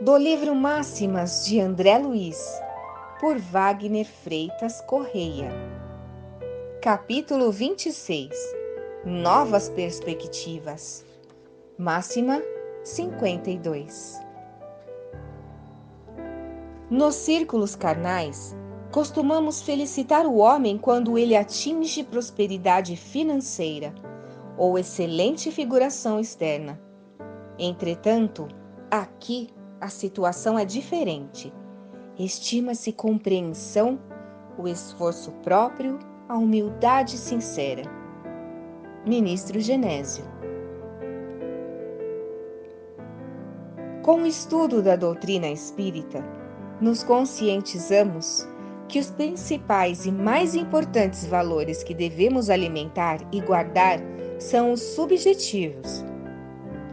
do livro Máximas de André Luiz, por Wagner Freitas Correia. Capítulo 26 Novas Perspectivas. Máxima 52 Nos círculos carnais, costumamos felicitar o homem quando ele atinge prosperidade financeira ou excelente figuração externa. Entretanto, aqui a situação é diferente. Estima-se compreensão, o esforço próprio, a humildade sincera. Ministro Genésio. Com o estudo da doutrina espírita, nos conscientizamos que os principais e mais importantes valores que devemos alimentar e guardar são os subjetivos.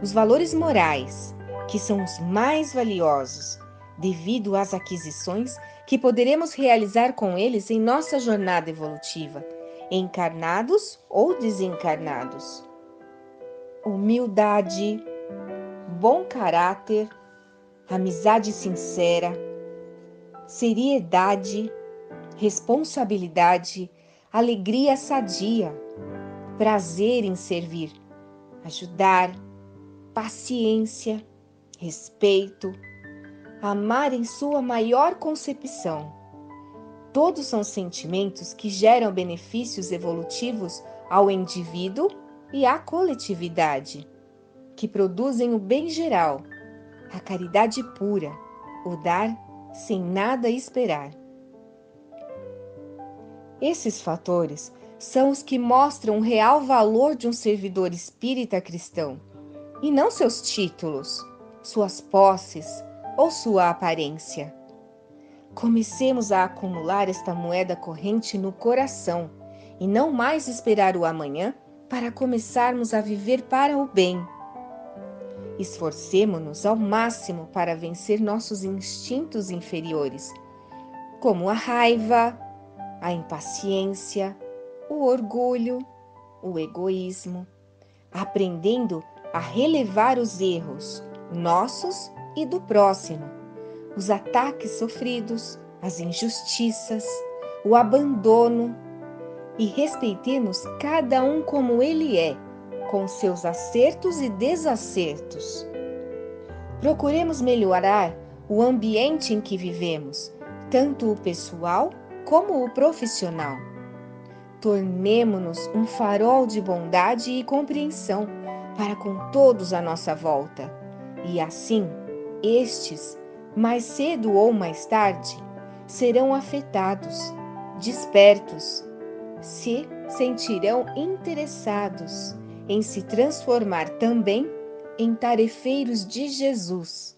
Os valores morais, que são os mais valiosos, devido às aquisições que poderemos realizar com eles em nossa jornada evolutiva, encarnados ou desencarnados. Humildade, bom caráter, amizade sincera, seriedade, responsabilidade, alegria sadia, prazer em servir, ajudar, paciência, respeito, amar em sua maior concepção. Todos são sentimentos que geram benefícios evolutivos ao indivíduo e à coletividade, que produzem o bem geral, a caridade pura, o dar sem nada esperar. Esses fatores são os que mostram o real valor de um servidor espírita cristão, e não seus títulos suas posses ou sua aparência. Comecemos a acumular esta moeda corrente no coração e não mais esperar o amanhã para começarmos a viver para o bem. Esforcemo-nos ao máximo para vencer nossos instintos inferiores, como a raiva, a impaciência, o orgulho, o egoísmo, aprendendo a relevar os erros, nossos e do próximo, os ataques sofridos, as injustiças, o abandono e respeitemos cada um como ele é, com seus acertos e desacertos. Procuremos melhorar o ambiente em que vivemos, tanto o pessoal como o profissional. Tornemo-nos um farol de bondade e compreensão para com todos à nossa volta e assim, estes, mais cedo ou mais tarde, serão afetados, despertos, se sentirão interessados em se transformar também em tarefeiros de Jesus